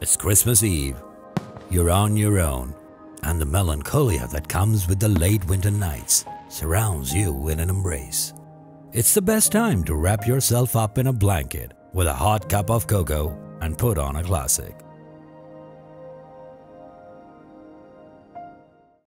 It's Christmas Eve. You're on your own, and the melancholia that comes with the late winter nights surrounds you in an embrace. It's the best time to wrap yourself up in a blanket with a hot cup of cocoa and put on a classic.